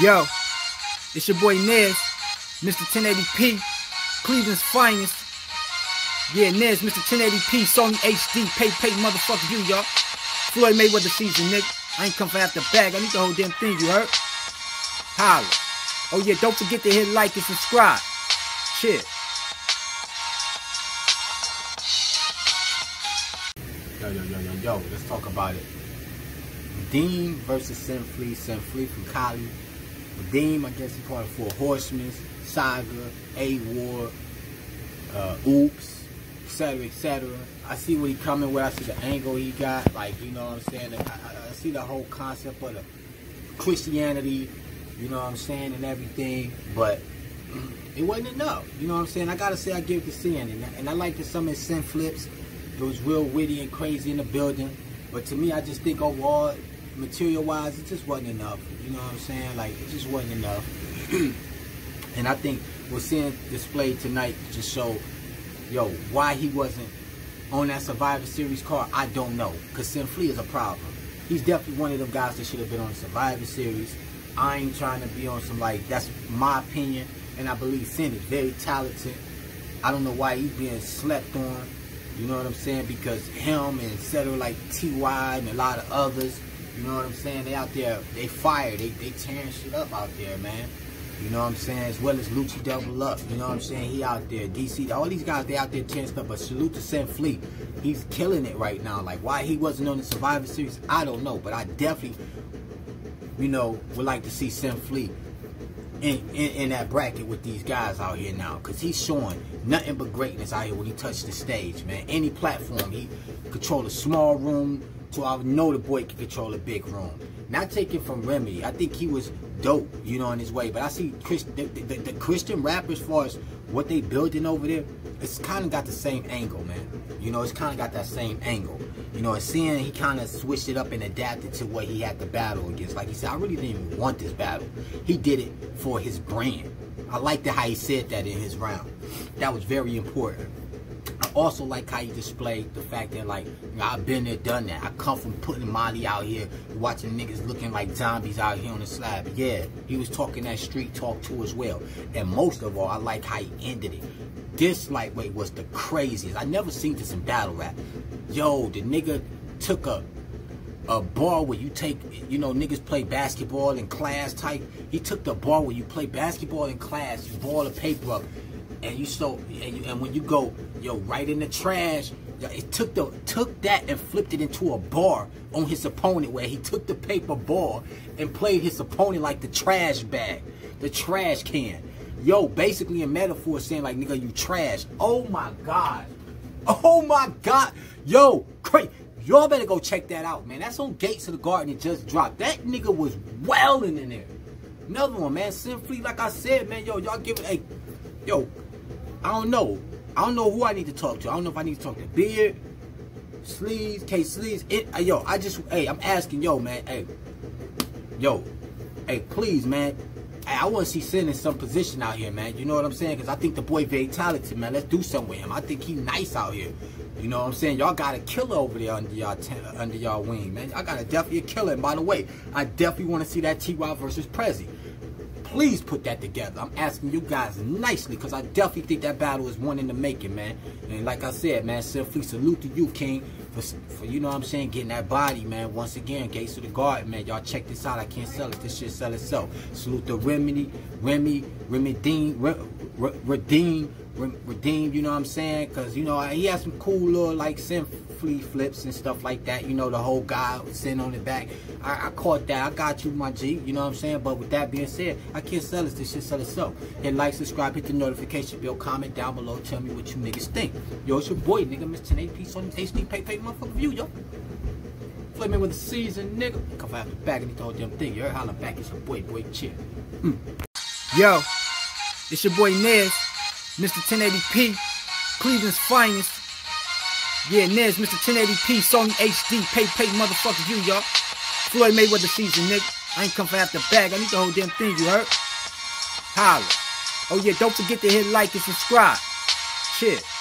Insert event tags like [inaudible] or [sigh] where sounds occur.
Yo, it's your boy Nez, Mr. 1080p, Cleveland's finest. Yeah, Nez, Mr. 1080p, Sony HD, pay, pay, motherfucker you, y'all. Floyd Mayweather season, nigga. I ain't come for half the bag. I need the whole damn thing, you heard? Holla. Oh yeah, don't forget to hit like and subscribe. Shit. Yo, yo, yo, yo, yo, let's talk about it. Dean versus Sinfleet. Sinfleet from Cali. Dean, I guess he called it Four Horsemen, Saga, A War, uh, Oops, etc., etc. I see what he coming with. I see the angle he got. Like, you know what I'm saying? I, I, I see the whole concept of the Christianity, you know what I'm saying, and everything. But it wasn't enough. You know what I'm saying? I gotta say I give it to Sin. And, and I like that some of his Sin flips. It was real witty and crazy in the building. But to me, I just think overall, material wise, it just wasn't enough. You know what I'm saying? Like, it just wasn't enough. [clears throat] and I think what Sin displayed tonight just showed, yo, why he wasn't on that Survivor Series card, I don't know. Because Sin Flee is a problem. He's definitely one of them guys that should have been on Survivor Series. I ain't trying to be on some, like, that's my opinion. And I believe Sin is very talented. I don't know why he's being slept on. You know what I'm saying? Because him and etc. like T.Y. and a lot of others, you know what I'm saying? They out there, they fire, they, they tearing shit up out there, man. You know what I'm saying? As well as Lucci Double Up. You know what I'm saying? He out there. DC, all these guys, they out there tearing stuff. But salute to Sin Fleet. He's killing it right now. Like, why he wasn't on the Survivor Series, I don't know. But I definitely, you know, would like to see Sin Fleet in, in, in, that bracket with these guys out here now. Because he's showing nothing but greatness out here when he touched the stage, man. Any platform, he control a small room to I know the boy can control a big room. Not taking from Remy. I think he was dope, you know, in his way. But I see Chris, the, the, the Christian rappers, as far as what they building over there, it's kind of got the same angle, man. You know, it's kind of got that same angle. You know, and seeing he kind of switched it up and adapted to what he had to battle against. Like he said, I really didn't even want this battle. He did it for his brand. I liked how he said that in his round. That was very important. I also like how he displayed the fact that, like, you I've been there, done that. I come from putting Molly out here, watching niggas looking like zombies out here on the slab. Yeah, he was talking that street talk too as well. And most of all, I like how he ended it. This lightweight was the craziest. I never seen this in battle rap. Yo, the nigga took a a bar where you take, you know, niggas play basketball in class type. He took the bar where you play basketball in class, you ball the paper up, and you so, and, you, and when you go, yo, right in the trash, it took the took that and flipped it into a bar on his opponent where he took the paper ball and played his opponent like the trash bag, the trash can. Yo, basically a metaphor saying like, nigga, you trash. Oh my God. Oh my God. Yo, crazy. Y'all better go check that out, man. That's on Gates of the Garden. It just dropped. That nigga was welling in there. Another one, man. Simply, like I said, man. Yo, y'all give it. Hey, yo, I don't know. I don't know who I need to talk to. I don't know if I need to talk to Beard, Sleeves, K Sleeves. It, uh, yo, I just, hey, I'm asking, yo, man. Hey, yo, hey, please, man. Hey, I want to see Sin in some position out here, man. You know what I'm saying? Because I think the boy very talented, man. Let's do something with him. I think he nice out here. You know what I'm saying? Y'all got a killer over there under y'all under y'all wing, man. I got a definitely a killer. And by the way, I definitely want to see that T.Y. versus Prezi. Please put that together. I'm asking you guys nicely because I definitely think that battle is one in the making, man. And like I said, man, simply salute to you, King, for, for you know what I'm saying, getting that body, man. Once again, Gates of the Garden, man. Y'all check this out. I can't sell it. This shit sell itself. Salute to Remedy, Remy, Remy Dean, Redeem, redeemed, you know what I'm saying? Because, you know, he has some cool little, like, flea flips and stuff like that. You know, the whole guy sitting on the back. I, I, caught that. I got you, my G. You know what I'm saying? But with that being said, I can't sell this. This shit sell itself. Hit like, subscribe, hit the notification bell, comment down below. Tell me what you niggas think. Yo, it's your boy, nigga, Mr. 10 piece on HD Pay Pay motherfucker view, yo. Flip me with a season, nigga. Come out the back and the whole damn thing. You heard holla back. It's your boy, boy, chill. Mm. Yo, it's your boy Nez. Mr. 1080p, Cleveland's finest. Yeah, Nez, Mr. 1080p, Sony HD, pay, pay, motherfucker, you, y'all. Floyd Mayweather season, nigga. I ain't come for half the bag. I need the whole damn thing, you heard? Holla. Oh, yeah, don't forget to hit like and subscribe. Cheers.